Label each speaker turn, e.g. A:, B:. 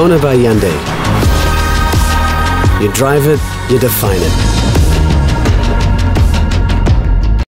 A: Kona by Hyundai. You drive it, you define it.